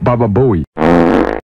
Baba Bowie.